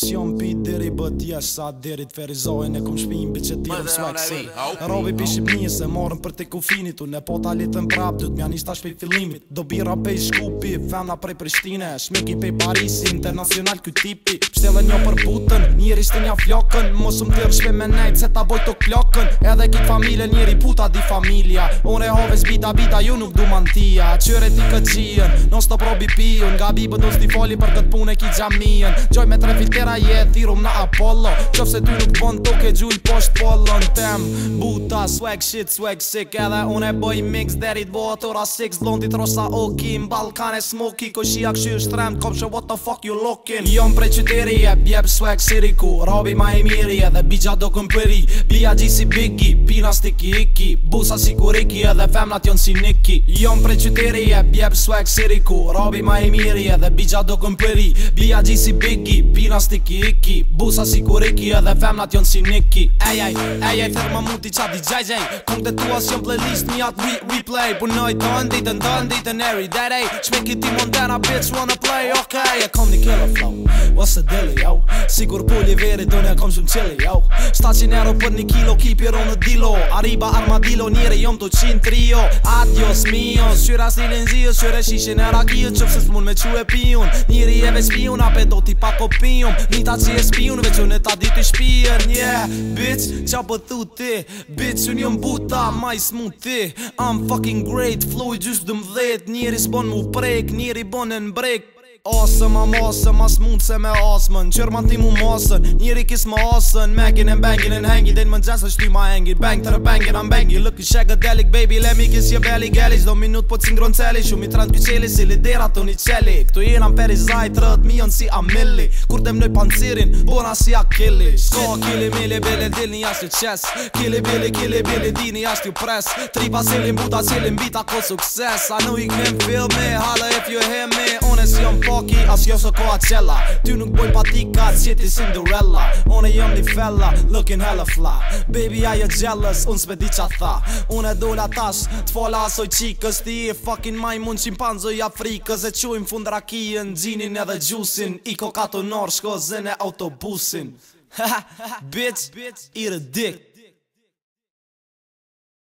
Si jom pi diri bët jesh sa diri të ferizojnë E kum shpim bi që tjerëm së maksi pi shqip se morën për t'i kufinit U ne po t'alitën prap dhut mja nishta shpi filimit Do bira pej shkupi, femna prej Prishtine Shmiki pej Parisi, internacional ky tipi Pshtele një për butën, njëri shtë një flokën Mosëm tjerë shpe me nejtë se ta boj të klokën Edhe kitë familje njëri puta di familia Unë e hove zbita bita ju nuk du mantia Qëre ti këtë non probi robi pion Nga bibë do s'ti fali për këtë pune e ki gjamien Gjoj me tre filtera je thirum na Apollo Qof se ty nuk bon tuk e posht pollon Tem buta swag shit swag sick Edhe un e bëj mix derit bo atora six Blondi trosa oki okay, e smoky Ko shia këshy është tremt kom what the fuck you lookin Jom prej qyteri e bjeb swag siriku Robi ma e miri edhe bija do këm përi Bia gji si biggie Pina stiki iki Busa si kuriki edhe femnat jon si niki Jom prej qyteri swag siriku ku Robi ma i miri edhe bija do këm përi Bija gji si biggi, pina stiki iki Busa si kuriki edhe femnat jon si niki Ejaj, ejaj, thet ma muti qa DJJ Kung të tuas jon playlist një atë re replay Punoj të ndite, të ndite, në eri dere qmiki ti mundena, bitch wanna play, ok E kom një killer flow, what's the deal, yo Sigur pulli veri, do një kom shumë chili, yo Sta që njero për një kilo, ki ro në dilo Arriba armadilo, njere jom të qin trio Adios mio, syra stilin zio, syre shishin era dhagijët që fësë mund me që e pion Njëri e veç pion, ape do t'i pako pion Nita që e spion, veç unë e ta ditë i shpijën Yeah, bitch, qa pëthu po ti Bitch, unë jëm buta, ma i ti I'm fucking great, flow i gjysh dëm dhet Njëri s'bon mu prek, njëri bon e në break Awesome, I'm awesome, as mund se me asëmën Qërman ti një rikis njëri kis më asën Mekin e mbengin e nëhengi, din më nxen se shty ma engin Bang tërë bengin, am bengi, look i shek Baby, let me kiss your belly, gelli Qdo minut po cingron celi, shumë i trend kjo qeli Si lidera të një qeli, këtu jena më peri zaj mi jën si a milli, kur të mnoj pancirin Bona si a killi, shko killi milli Bele dil një ashtu qes, killi billi, killi billi Di një ashtu pres, tripa silin buta silin Bita ko I can feel me Halla if you hear me, on jam paki, as jo së koa qella Ty nuk boj pa ti ka Cinderella Unë e jam një fella, looking hella fly Baby, I am jealous, unë s'me di qa tha Unë e dola tash, t'fala asoj qikës Ti e fucking majmun, qimpanzoj qim panzoj afrikës E qojmë fund rakien, gjinin edhe gjusin I kokato norsh, ko zene autobusin Bitch, i a dick